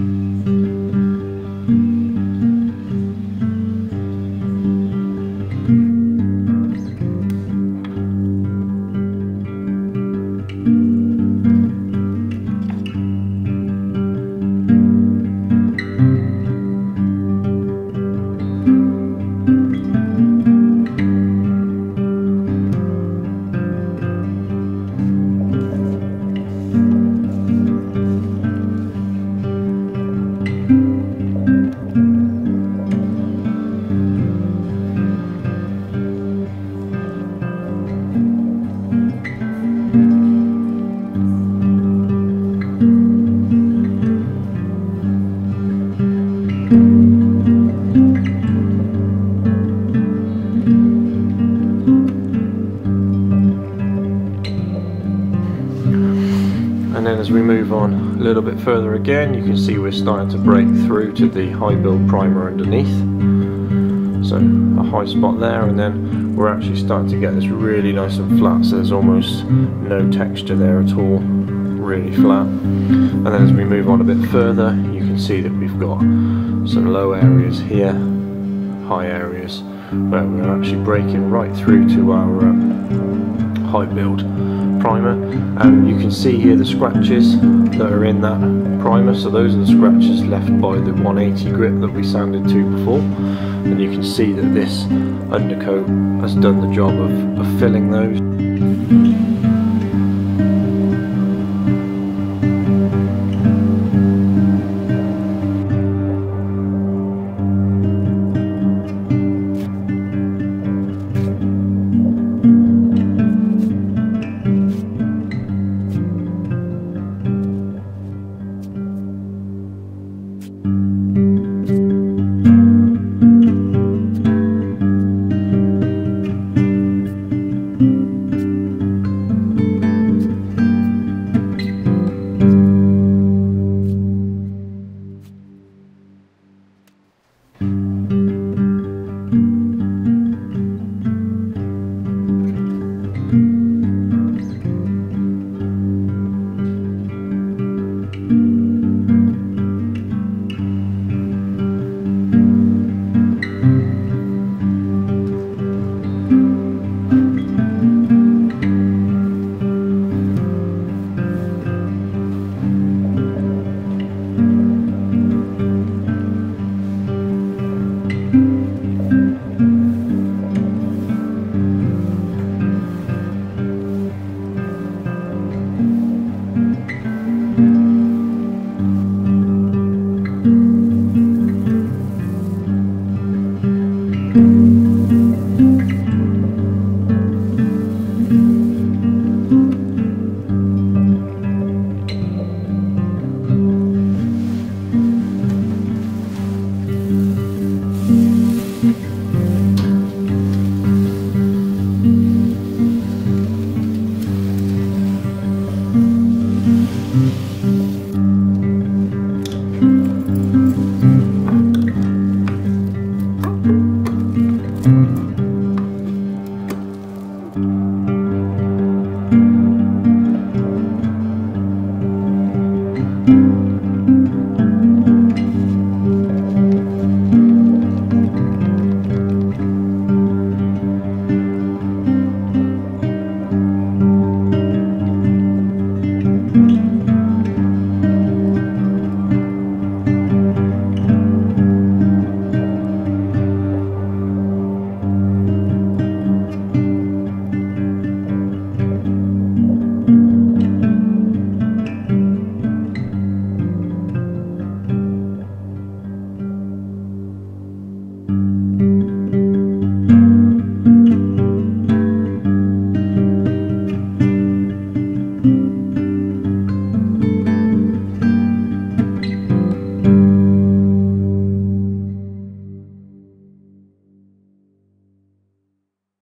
Mm-hmm. And then as we move on a little bit further again, you can see we're starting to break through to the high build primer underneath. So a high spot there and then we're actually starting to get this really nice and flat so there's almost no texture there at all, really flat. And then as we move on a bit further, see that we've got some low areas here high areas where we're actually breaking right through to our um, high build primer. And you can see here the scratches that are in that primer. So those are the scratches left by the 180 grit that we sanded to before. And you can see that this undercoat has done the job of, of filling those